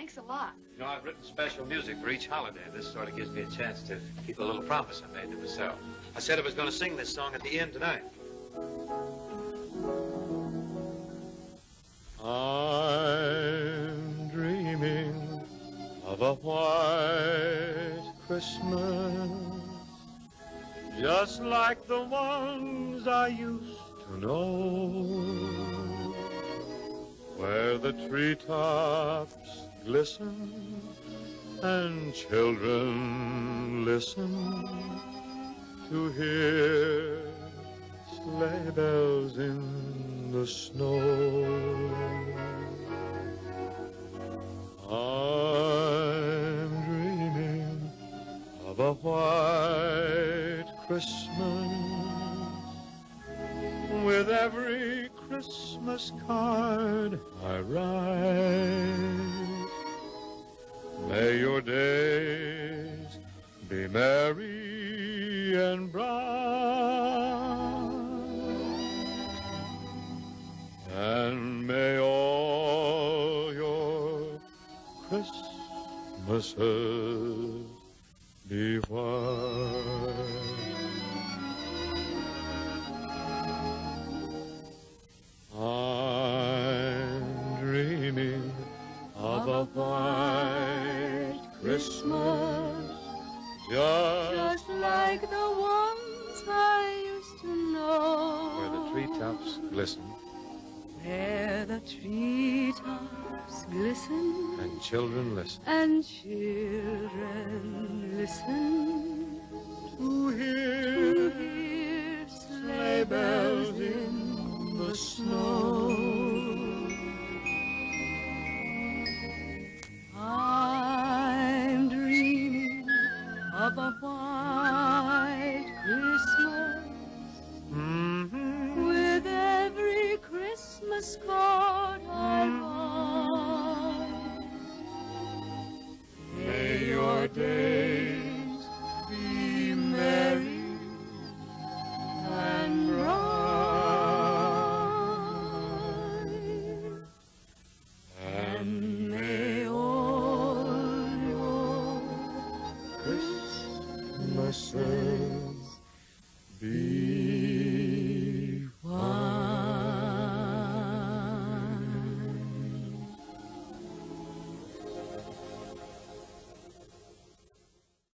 Thanks a lot. You know, I've written special music for each holiday. This sort of gives me a chance to keep a little promise I made to myself. I said I was going to sing this song at the end tonight. I'm dreaming of a white Christmas, just like the ones I used to know, where the treetops glisten and children listen to hear sleigh bells in the snow. I'm dreaming of a white Christmas with every Christmas card I write. May your days be merry and bright, and may all your Christmases be white. A white Christmas, just Just like the ones I used to know. Where the treetops glisten Where the treetops glisten and children listen. and children listen to to hear of a white Christmas. Mm -hmm. With every Christmas card I buy, may your day. promises be.